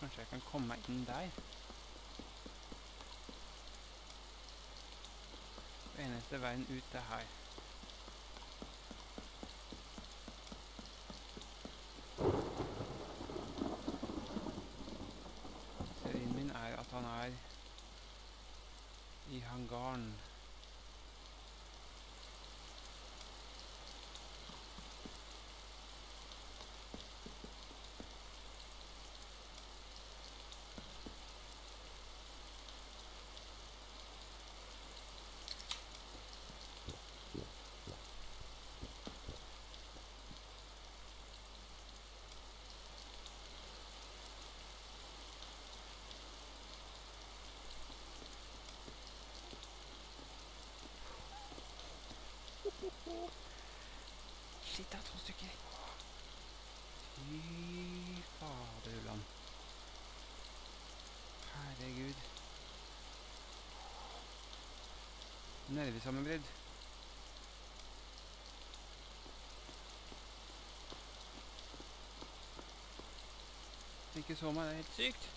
Kanskje jeg kan komme meg inn der. Eneste veien ut er her. Serien min er at han er i hangaren. Shit, det er to stykker. Fy faderullan. Herregud. Nervesammenbrudd. Ikke så meg, det er helt sykt.